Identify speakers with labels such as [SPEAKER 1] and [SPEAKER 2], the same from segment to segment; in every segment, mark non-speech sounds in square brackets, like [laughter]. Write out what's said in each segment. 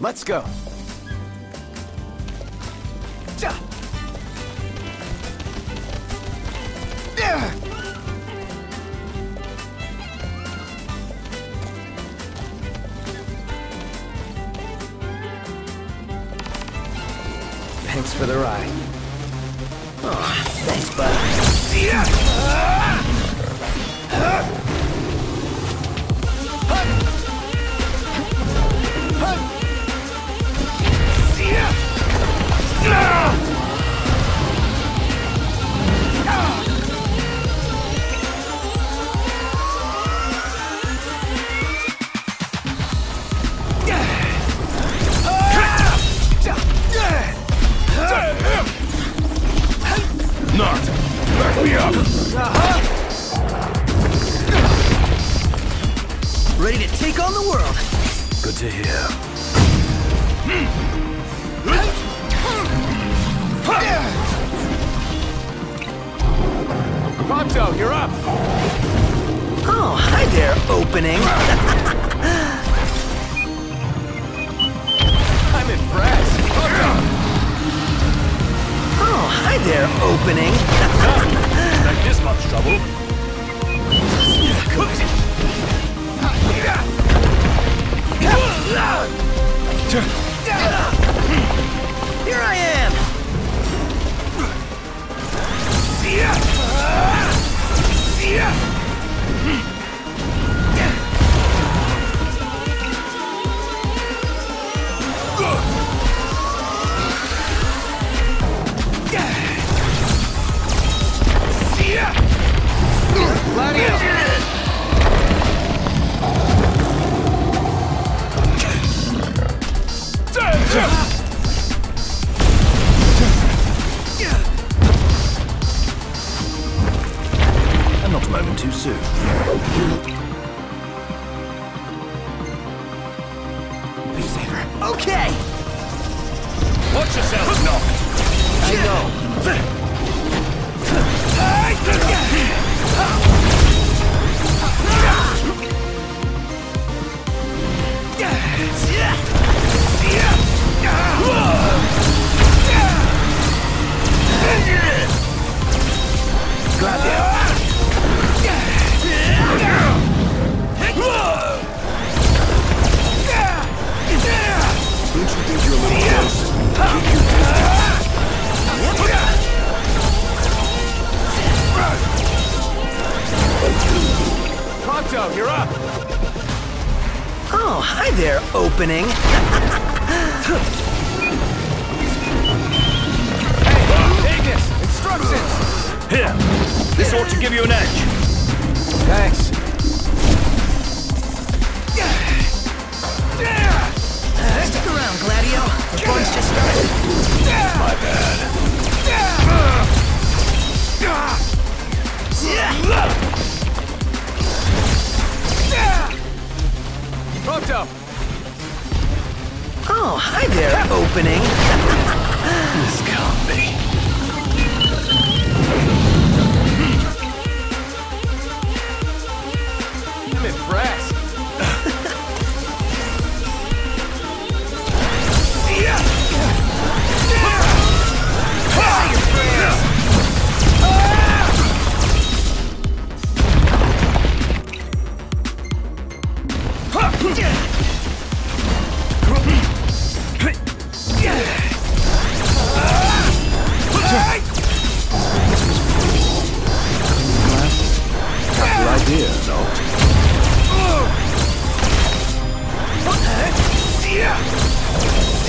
[SPEAKER 1] Let's go. Yeah. Thanks for the ride.
[SPEAKER 2] Thanks, bud.
[SPEAKER 3] Not.
[SPEAKER 2] Ready to take on the world.
[SPEAKER 3] Good to hear.
[SPEAKER 1] Prompto, you're up.
[SPEAKER 2] Oh, hi there, opening. [laughs]
[SPEAKER 1] I'm impressed.
[SPEAKER 2] Oh, hi there, opening. [laughs]
[SPEAKER 3] Like this much trouble.
[SPEAKER 2] Okay.
[SPEAKER 3] Watch yourself, Noct.
[SPEAKER 2] I know. Hi there, opening.
[SPEAKER 1] Hey, Ignis, instructions.
[SPEAKER 3] Here. This ought to give you an edge.
[SPEAKER 1] Thanks.
[SPEAKER 2] Stick around, Gladio. The fun's just started.
[SPEAKER 3] My bad.
[SPEAKER 2] Oh, hi there, opening.
[SPEAKER 3] This can't be.
[SPEAKER 1] I'm impressed.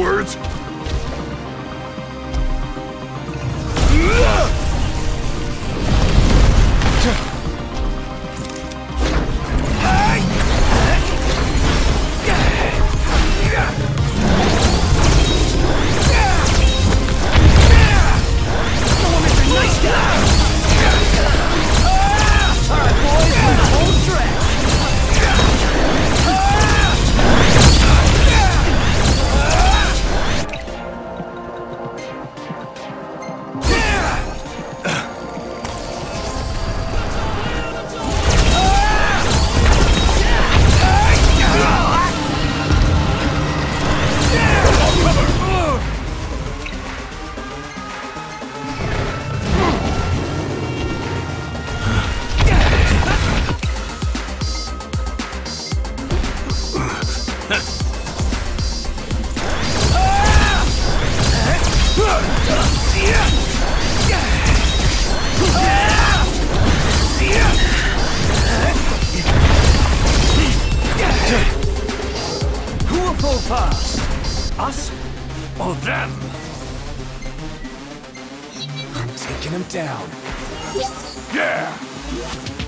[SPEAKER 3] words?
[SPEAKER 4] Who will fall first? Us or them? I'm taking them down.
[SPEAKER 2] Yeah!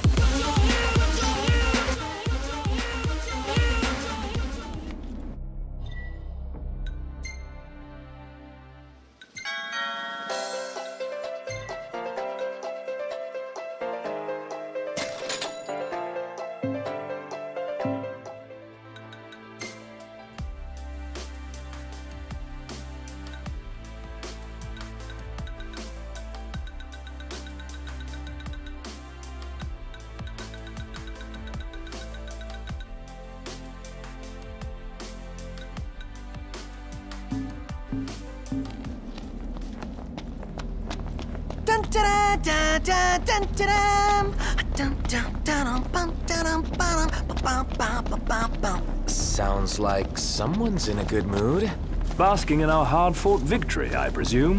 [SPEAKER 4] Sounds like someone's in a good mood.
[SPEAKER 3] Basking in our hard-fought victory, I presume.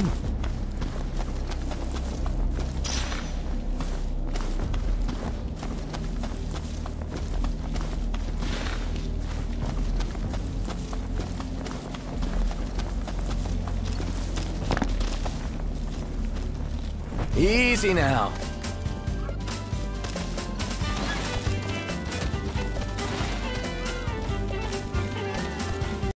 [SPEAKER 4] Easy now.